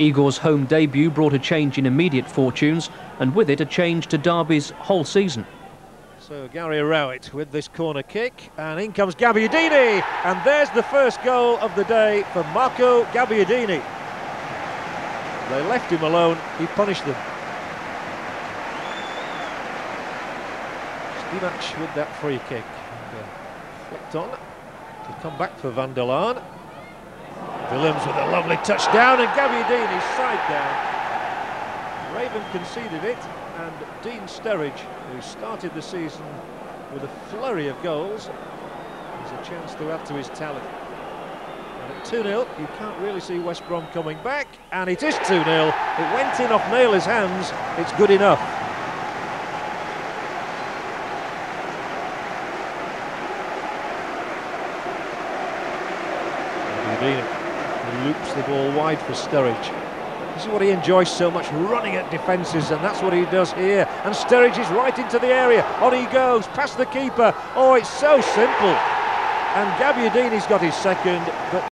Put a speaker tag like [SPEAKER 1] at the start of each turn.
[SPEAKER 1] Igor's home debut brought a change in immediate fortunes and with it a change to Derby's whole season.
[SPEAKER 2] So Gary Rowett with this corner kick and in comes Gabbiadini and there's the first goal of the day for Marco Gabbiadini. They left him alone, he punished them. Stimac with that free kick. Uh, flicked on to come back for Van der Laan. Willems with a lovely touchdown and Gabbiadini side down. Raven conceded it and Dean Sturridge, who started the season with a flurry of goals, has a chance to add to his tally. And at 2-0, you can't really see West Brom coming back, and it is 2-0. It went in off Naylor's hands, it's good enough. Loops the ball wide for Sturridge. This is what he enjoys so much, running at defences, and that's what he does here. And Sturridge is right into the area. On he goes, past the keeper. Oh, it's so simple. And Gabbiadini's got his second, but